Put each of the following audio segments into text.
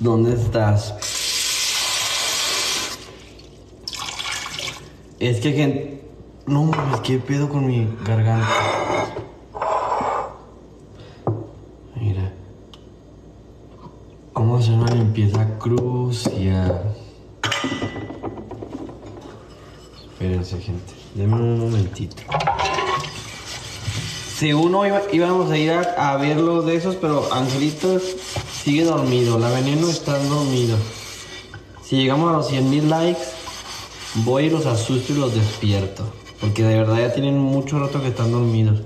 ¿Dónde estás? Es que gente. No mames, ¿qué pedo con mi garganta? Mira. Vamos a hacer una limpieza crucial. Espérense, gente. Denme un momentito. Según iba- íbamos a ir a, a ver los de esos, pero Angelito sigue dormido. La veneno está dormido. Si llegamos a los 100 mil likes, voy y los asusto y los despierto. Porque de verdad ya tienen mucho rato que están dormidos.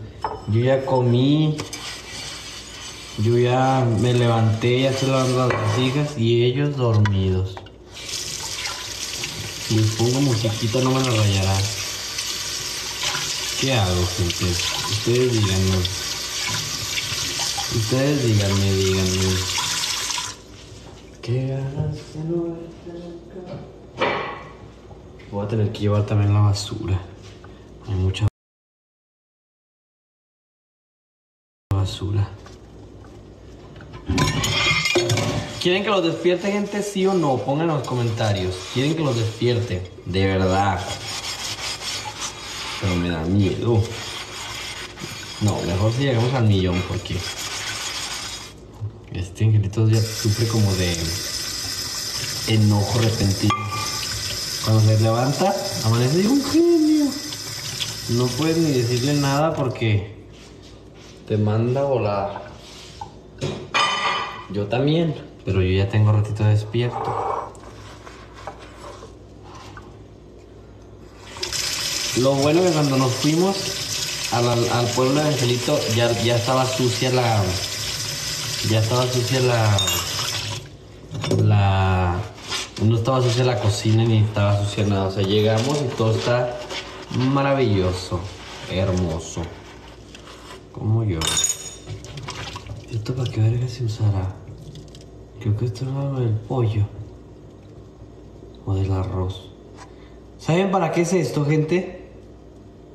Yo ya comí. Yo ya me levanté, ya estoy lavando las vasijas y ellos dormidos. Si les pongo musiquita no me la rayarán. ¿Qué hago, gente? Ustedes díganme. Ustedes díganme, díganme. ¿Qué ganas de no acá? Voy a tener que llevar también la basura. Hay mucha basura. ¿Quieren que los despierte, gente? ¿Sí o no? Pongan en los comentarios. ¿Quieren que los despierte? De verdad. Pero me da miedo. No, mejor si llegamos al millón porque este angelito ya sufre como de enojo repentino. Cuando se levanta, amanece de un genio. No puedes ni decirle nada porque te manda a volar. Yo también, pero yo ya tengo ratito despierto. Lo bueno que cuando nos fuimos al- al pueblo de Angelito ya, ya estaba sucia la. Ya estaba sucia la. La. No estaba sucia la cocina ni estaba sucia nada. O sea, llegamos y todo está maravilloso, hermoso. Como yo. ¿Esto para qué verga se usará? Creo que esto era del pollo. O del arroz. ¿Saben para qué es esto, gente?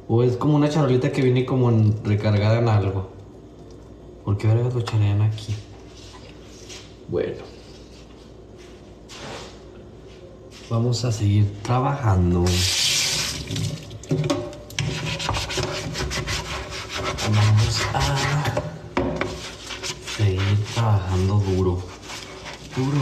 ¿O es como una charolita que viene como recargada en algo? ¿Por qué vergas lo chanean aquí? Bueno. Vamos a seguir trabajando. Vamos a seguir trabajando duro. Duro.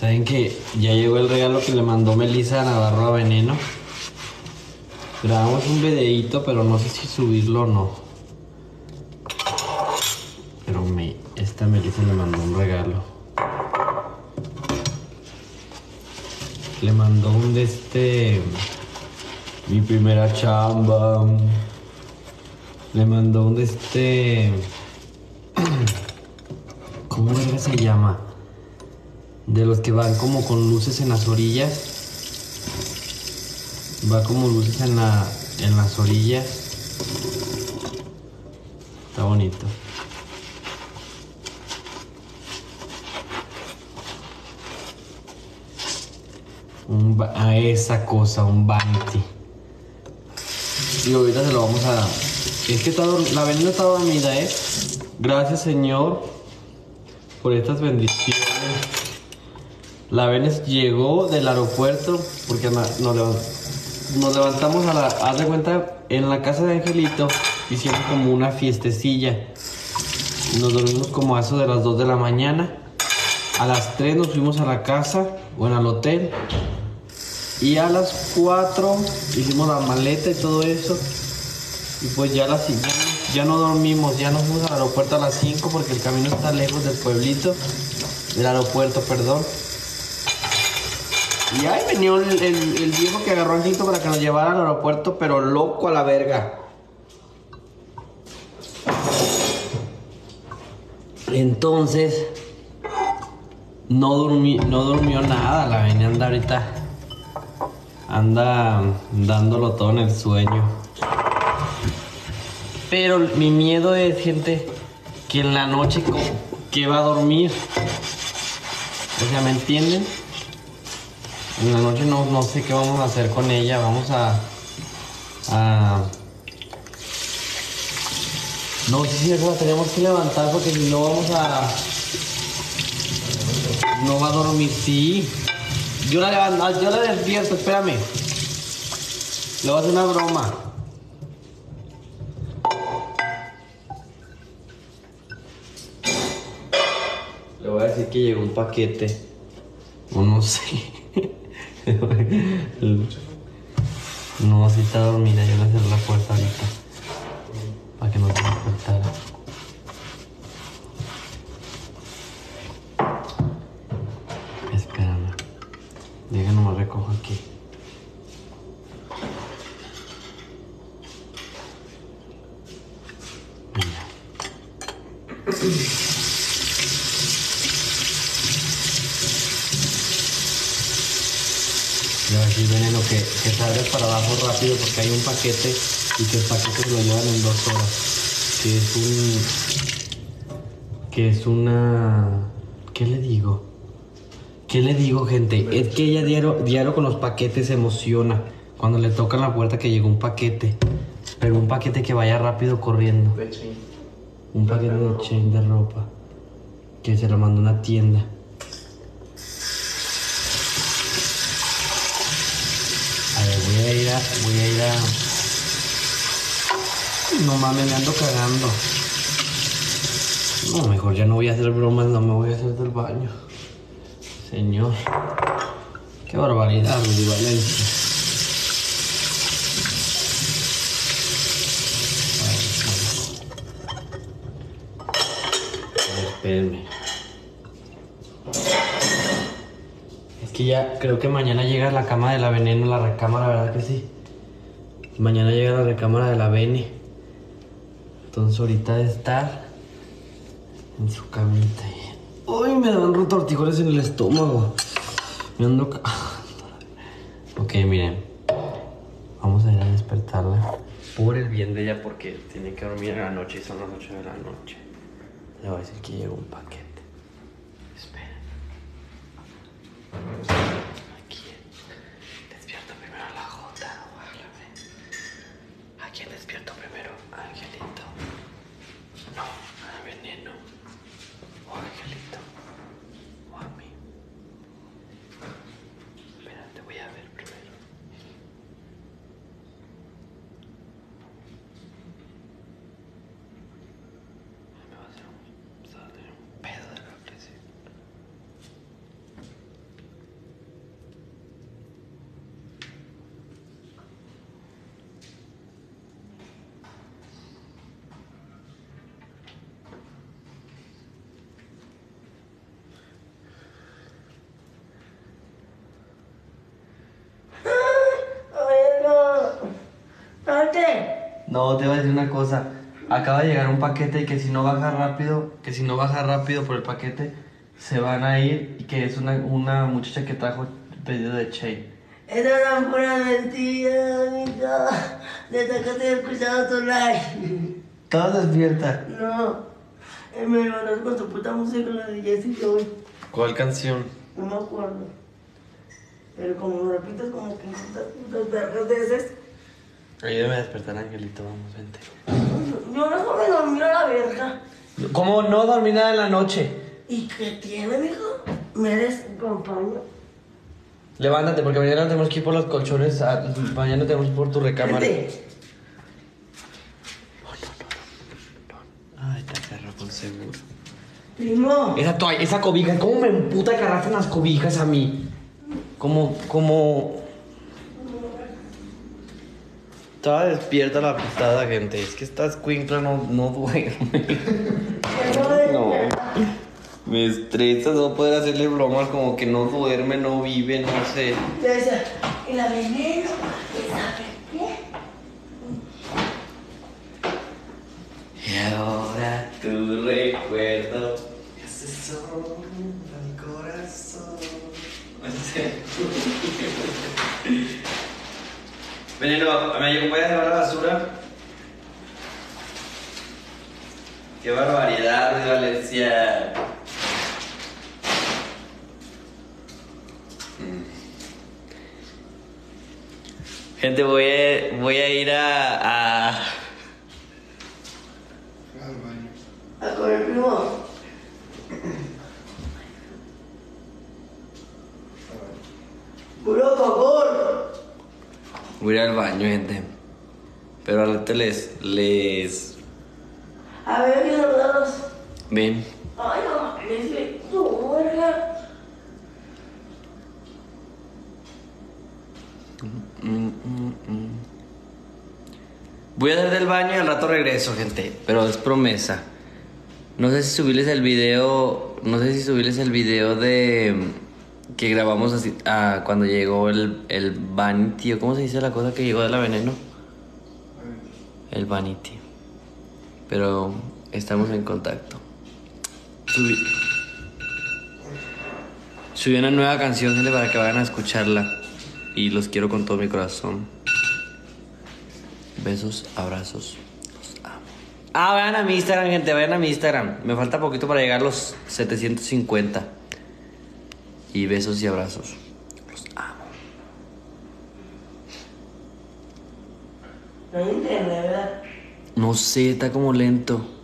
Saben que ya llegó el regalo que le mandó Melissa Navarro a Veneno. Grabamos un videíto, pero no sé si subirlo o no. Pero me, esta Melissa le mandó un regalo. Le mandó un de este. Mi primera chamba. Le mandó un de este. ¿Cómo se llama? De los que van como con luces en las orillas. Va como luces en, la, en las orillas. Está bonito. Un a esa cosa, un bounty. Y ahorita se lo vamos a. Es que está la veneno está dormida, ¿eh? Gracias, Señor, por estas bendiciones. La Venes llegó del aeropuerto porque na- nos, levan- nos levantamos a la. Haz de cuenta, en la casa de Angelito hicieron como una fiestecilla. Nos dormimos como a eso de las 2 de la mañana. A las 3 nos fuimos a la casa, bueno, al hotel. Y a las 4 hicimos la maleta y todo eso. Y pues ya, las, ya, ya no dormimos, ya nos fuimos al aeropuerto a las 5 porque el camino está lejos del pueblito. Del aeropuerto, perdón. Y ahí venía el, el- el viejo que agarró a Angelito para que nos llevara al aeropuerto, pero loco a la verga. Entonces, no, no durmió nada, la venía anda ahorita. Anda dándolo todo en el sueño. Pero mi miedo es, gente, que en la noche que va a dormir. O sea, ¿me entienden? En la noche no, no sé qué vamos a hacer con ella. Vamos a. a No, sí, sí, la tenemos que levantar porque si no vamos a... No va a dormir, sí. Yo la levanto, yo la despierto, espérame. Le voy a hacer una broma. Le voy a decir que llegó un paquete. O no sé. no, si está dormida. Yo le cerrar la puerta ahorita. Para que no se despertara. Espérame. Deja nomás recojo aquí. Mira. Viene lo que, que salgas para abajo rápido porque hay un paquete y que el paquete se lo llevan en dos horas. Que es un. Que es una. ¿Qué le digo? ¿Qué le digo, gente? Es que ella diario, diario con los paquetes se emociona. Cuando le tocan la puerta que llegó un paquete. Pero un paquete que vaya rápido corriendo. De. Un paquete de chain de ropa. Que se lo mandó una tienda. A ver, voy Voy a ir a. No mames, me ando cagando. No, mejor ya no voy a hacer bromas, no me voy a hacer del baño. Señor. Qué barbaridad, Rudy Valencia. Espérenme. Que ya creo que mañana llega la cama de la veneno, la recámara, ¿verdad que sí? Mañana llega la recámara de la Bene. Entonces ahorita de estar en su camita. Uy, me dan retortijones en el estómago. Me ando Ok, miren. Vamos a ir a despertarla. Por el bien de ella, porque tiene que dormir en la noche y son las 8 de la noche. Le voy a decir que llegó un paquete. Quién despierto primero? Angelito. No, a Veneno. O Angelito. O a mí. Espérate, voy a ver primero. Me va a hacer un, se va a tener un pedo de la presión. Bueno, salte. No, te voy a decir una cosa. Acaba de llegar un paquete y que si no baja rápido, que si no baja rápido por el paquete, se van a ir y que es una, una muchacha que trajo pedido de Che. Esa era pura mentira, amiga. Desde que te he escuchado tu live. ¿Estás despierta? No, él me lo con su puta música, la de Jesse Joy. ¿Cuál canción? No me acuerdo. Pero como lo repites como 500 putas vergas veces, Ayúdame a despertar, Angelito, vamos, vente. yo no me dormí a la verga. ¿Cómo no dormí nada en la noche? ¿Y qué tiene, mijo? ¿Me eres compañero? Levántate, porque mañana tenemos que ir por los colchones. a- mañana tenemos que ir por tu recámara. Vete. Ay, te agarra con seguro. Primo. Esa toalla, esa cobija, ¿cómo me emputa que arrastran las cobijas a mí? Como, como... Estaba despierta la putada, gente. Es que esta escuincla no, no duerme. No. Me estresa no poder hacerle bromas como que no duerme, no vive, no sé. Y la veneno, ¿y sabe qué? Y ahora tu recuerdo me hace sombra mi corazón. Veneno, ¿me acompañas a llevar la basura? ¡Qué barbaridad, de Valencia! Gente, voy a, voy a ir a, a... A con el primo. Puro favor. Voy a ir al baño, gente. Pero rato les, les... A ver, que saludarlos. Ven. Ay, no. No, verga. Mm, mm, mm. Voy a dar del baño y al rato regreso, gente. Pero es promesa. No sé si subirles el video. No sé si subirles el video de. Que grabamos así. ah, cuando llegó el, el Vanity. ¿o ¿Cómo se dice la cosa que llegó de la veneno? El Vanity. Pero estamos en contacto. Subí. Subí una nueva canción, gente, para que vayan a escucharla. Y los quiero con todo mi corazón. Besos, abrazos. Los amo. Ah, vayan a mi Instagram, gente. Vayan a mi Instagram. Me falta poquito para llegar a los 750. Y besos y abrazos. Los amo. No sé, está como lento.